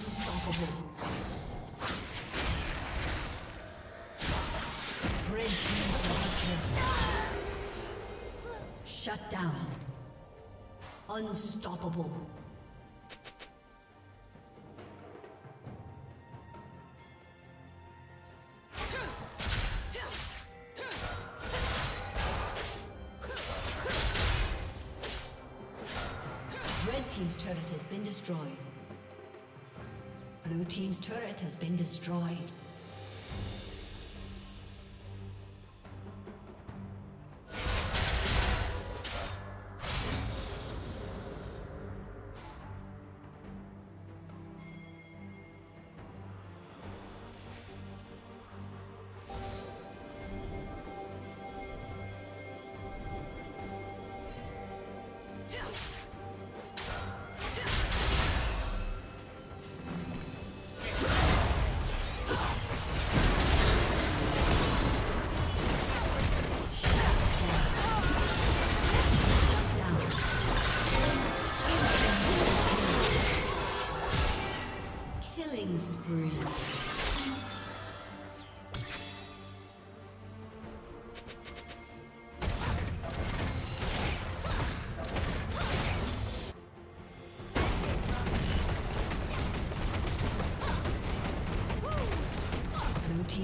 Unstoppable. Shut down. Unstoppable.